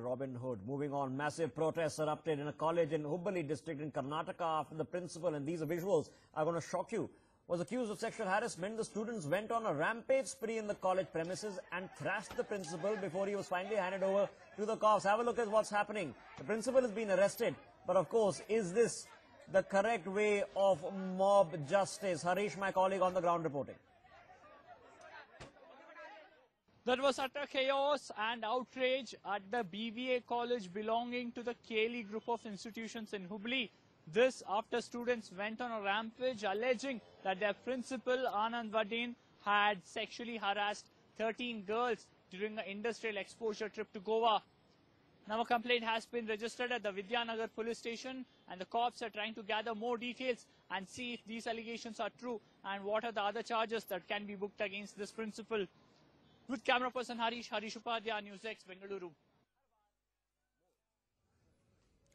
Robin Hood. Moving on, massive protests erupted in a college in Hubballi district in Karnataka after the principal, and these visuals are going to shock you, was accused of sexual harassment. The students went on a rampage spree in the college premises and thrashed the principal before he was finally handed over to the cops. Have a look at what's happening. The principal has been arrested, but of course, is this the correct way of mob justice? Harish, my colleague on the ground reporting. There was utter chaos and outrage at the BVB college belonging to the KLE group of institutions in Hubli. This after students went on a rampage alleging that their principal Anand Vadin had sexually harassed 13 girls during an industrial exposure trip to Goa. Now a complaint has been registered at the Vidyanagar police station and the cops are trying to gather more details and see if these allegations are true and what are the other charges that can be booked against this principal. With camera person Harish, Harish Upadhyaya, News X, Bengaluru.